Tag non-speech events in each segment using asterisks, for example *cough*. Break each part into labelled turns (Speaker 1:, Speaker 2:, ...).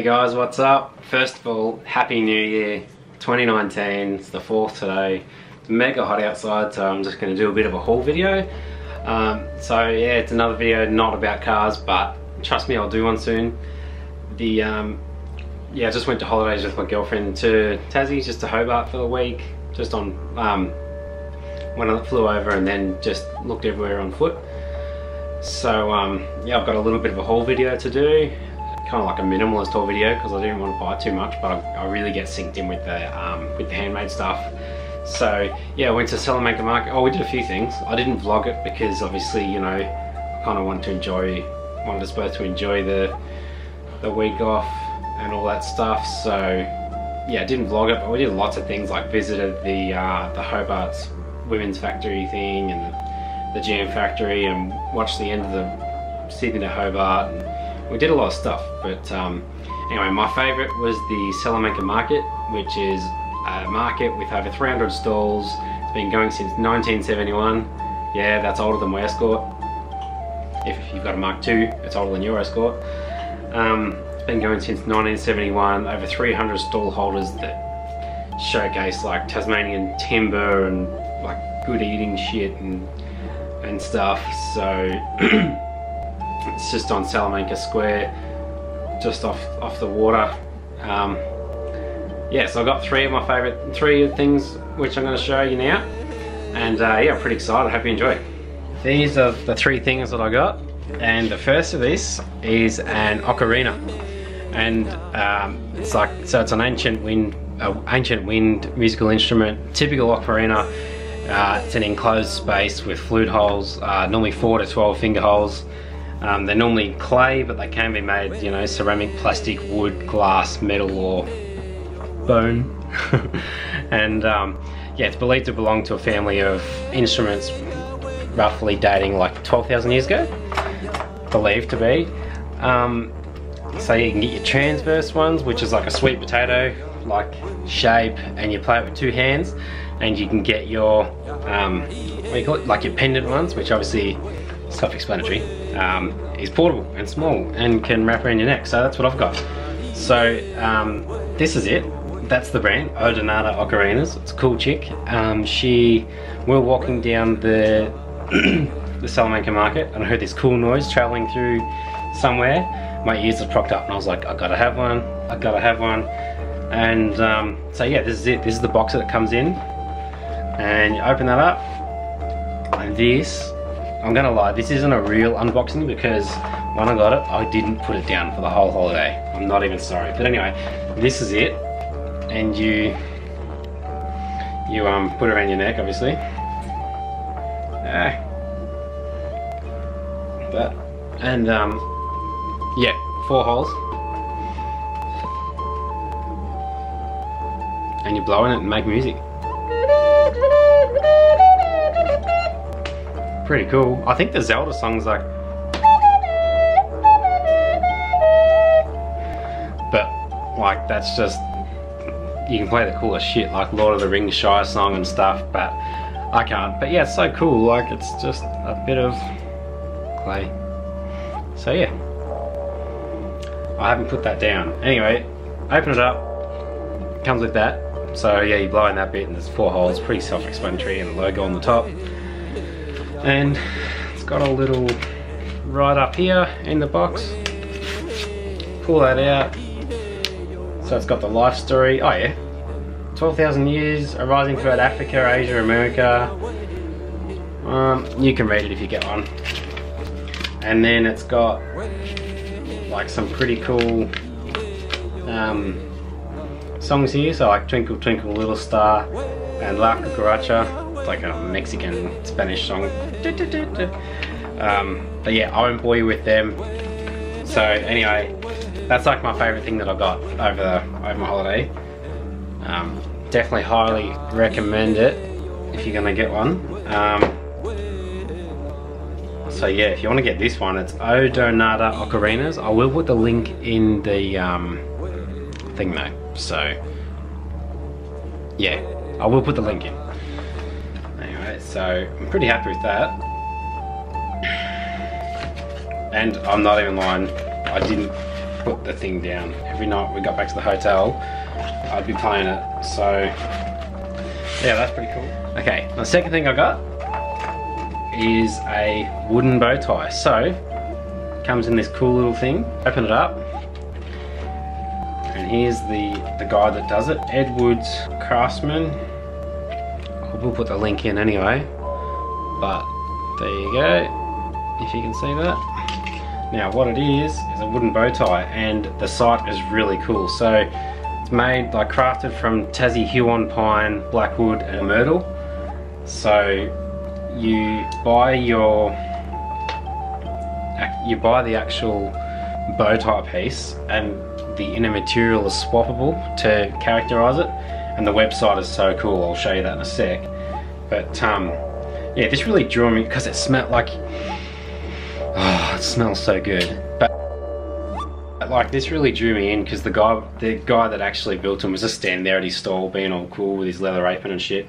Speaker 1: Hey guys, what's up? First of all, Happy New Year 2019. It's the 4th today. It's mega hot outside, so I'm just going to do a bit of a haul video. Um, so yeah, it's another video not about cars, but trust me, I'll do one soon. The um, Yeah, I just went to holidays with my girlfriend to Tassie, just to Hobart for the week. Just on, um, when I flew over and then just looked everywhere on foot. So um, yeah, I've got a little bit of a haul video to do kind of like a minimalist haul video because I didn't want to buy too much but I, I really get synced in with the um, with the handmade stuff. So yeah I went to Salamanca Market. Oh we did a few things. I didn't vlog it because obviously you know I kind of wanted to enjoy wanted us both to enjoy the the week off and all that stuff. So yeah I didn't vlog it but we did lots of things like visited the uh, the Hobart's women's factory thing and the, the GM factory and watched the end of the Sydney to Hobart and, we did a lot of stuff, but um, anyway, my favourite was the Salamanca Market, which is a market with over 300 stalls. It's been going since 1971. Yeah, that's older than my Escort. If you've got a Mark II, it's older than your Escort. Um, it's been going since 1971. Over 300 stall holders that showcase like Tasmanian timber and like good eating shit and and stuff. So *clears throat* It's just on Salamanca Square, just off off the water. Um, yeah, so I've got three of my favourite three things which I'm going to show you now, and uh, yeah, I'm pretty excited. Hope you enjoy. These are the three things that I got, and the first of this is an ocarina, and um, it's like so it's an ancient wind, uh, ancient wind musical instrument, typical ocarina. Uh, it's an enclosed space with flute holes, uh, normally four to 12 finger holes. Um, they're normally clay, but they can be made, you know, ceramic, plastic, wood, glass, metal, or bone. *laughs* and um, yeah, it's believed to belong to a family of instruments roughly dating like 12,000 years ago, believed to be. Um, so you can get your transverse ones, which is like a sweet potato like shape, and you play it with two hands, and you can get your, um, what do you call it, like your pendant ones, which obviously self-explanatory, um, is portable and small and can wrap around your neck. So that's what I've got. So um, this is it. That's the brand, Odonata Ocarinas. It's a cool chick. Um, she, we are walking down the *clears throat* the Salamanca market and I heard this cool noise traveling through somewhere. My ears are propped up and I was like, I gotta have one. I gotta have one. And um, so yeah, this is it. This is the box that it comes in. And you open that up. And this I'm gonna lie, this isn't a real unboxing because when I got it, I didn't put it down for the whole holiday. I'm not even sorry. But anyway, this is it. And you, you um, put it around your neck, obviously. Ah. That. And um, yeah, four holes. And you blow in it and make music. Pretty cool. I think the Zelda song's like... But, like, that's just... You can play the coolest shit, like Lord of the Rings Shire song and stuff, but I can't. But yeah, it's so cool, like, it's just a bit of clay. So yeah. I haven't put that down. Anyway, open it up. Comes with that. So yeah, you blow in that bit and there's four holes, pretty self-explanatory and a logo on the top and it's got a little right up here in the box. Pull that out. So it's got the life story. Oh yeah. 12,000 years arising throughout Africa, Asia, America. Um, you can read it if you get one. And then it's got like some pretty cool um, songs here. So like Twinkle Twinkle Little Star and La Cucaracha like a Mexican Spanish song. Um, but yeah, employ you with them. So anyway, that's like my favourite thing that I got over the, over my holiday. Um, definitely highly recommend it if you're gonna get one. Um, so yeah, if you want to get this one, it's Odonata Ocarinas. I will put the link in the um, thing though. So yeah, I will put the link in. So I'm pretty happy with that. And I'm not even lying, I didn't put the thing down. Every night we got back to the hotel, I'd be playing it. So yeah, that's pretty cool. Okay, the second thing I got is a wooden bow tie. So, comes in this cool little thing. Open it up. And here's the, the guy that does it, Ed Woods Craftsman. We'll put the link in anyway. But there you go, if you can see that. Now what it is, is a wooden bow tie and the site is really cool. So it's made, like crafted from Tassie Huon pine, blackwood and myrtle. So you buy your you buy the actual bow tie piece and the inner material is swappable to characterize it and the website is so cool I'll show you that in a sec. But um, yeah this really drew me because it smelled like oh it smells so good. But like this really drew me in because the guy the guy that actually built him was just standing there at his stall being all cool with his leather apron and shit.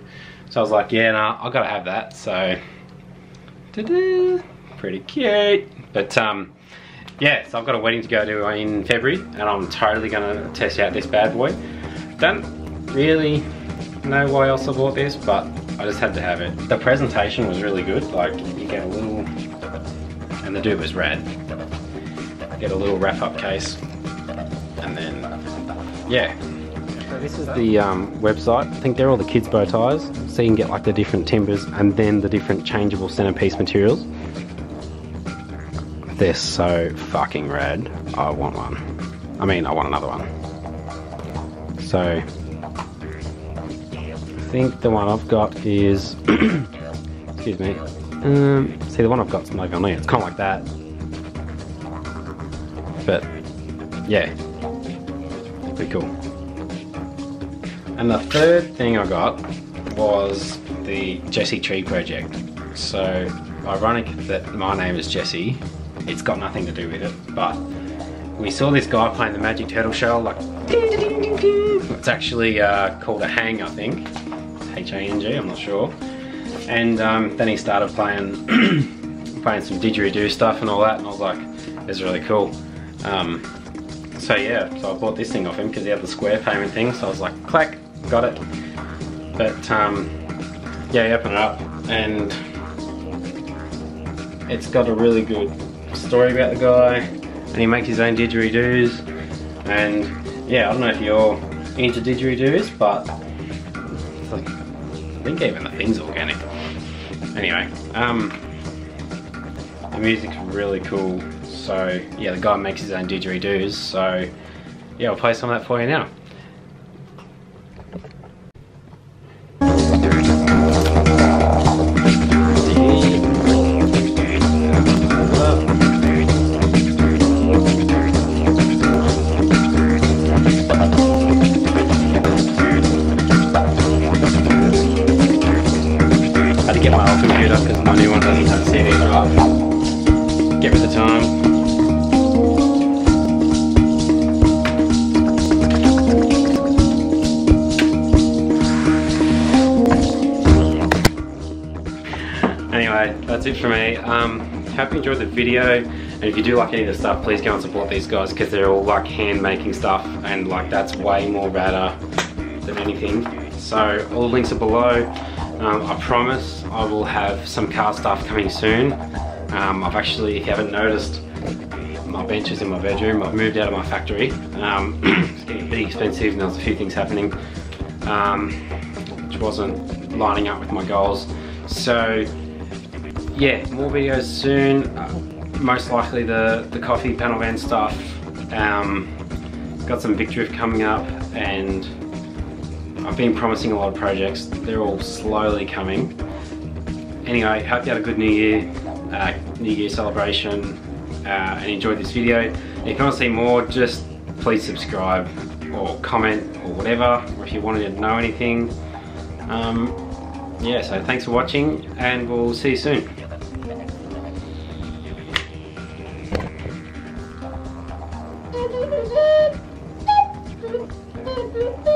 Speaker 1: So I was like yeah nah I gotta have that. So pretty cute. But um yeah so I've got a wedding to go to in February and I'm totally gonna test out this bad boy. Don't really know why else I bought this but I just had to have it. The presentation was really good like you get a little and the dude was rad. Get a little wrap up case and then yeah. So this is the um, website. I think they're all the kids bow ties so you can get like the different timbers and then the different changeable centerpiece materials. They're so fucking rad. I want one. I mean I want another one. So think the one I've got is *clears throat* excuse me um, see the one I've not even on it's kind of like that but yeah, pretty cool. And the third thing I got was the Jesse Tree project. So ironic that my name is Jesse. It's got nothing to do with it, but we saw this guy playing the Magic Turtle shell like it's actually uh, called a hang I think H-A-N-G I'm not sure and um, then he started playing *clears throat* playing some didgeridoo stuff and all that and I was like it's really cool um, so yeah, so I bought this thing off him because he had the square payment thing. So I was like, clack, got it. But um, yeah, you open it up and it's got a really good story about the guy and he makes his own didgeridoos and yeah, I don't know if you're into didgeridoos, but I think even the thing's organic. Anyway, um, the music's really cool. So yeah, the guy makes his own didgeridoos. So yeah, I'll play some of that for you now. It for me. Um, hope you enjoyed the video. And if you do like any of the stuff, please go and support these guys because they're all like hand making stuff and like that's way more radder than anything. So all the links are below. Um, I promise I will have some car stuff coming soon. Um, I've actually, haven't noticed, my bench is in my bedroom. I've moved out of my factory. Um, *clears throat* it's getting a bit expensive and there was a few things happening um, which wasn't lining up with my goals. So yeah, more videos soon. Uh, most likely the, the coffee panel van stuff. Um, got some Victory coming up and I've been promising a lot of projects. They're all slowly coming. Anyway, hope you had a good New Year, uh, New Year celebration uh, and enjoyed this video. And if you want to see more, just please subscribe or comment or whatever, or if you wanted to know anything. Um, yeah, so thanks for watching and we'll see you soon. Oh,